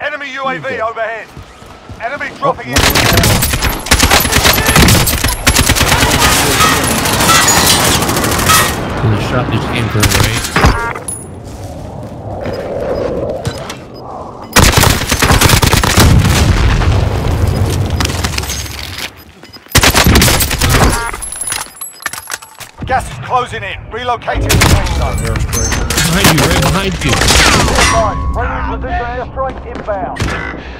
Enemy UAV overhead. Enemy dropping in. The shot just came from right. Gas is closing in. Relocating the safe zone. Behind you, right behind you. Airstrike inbound.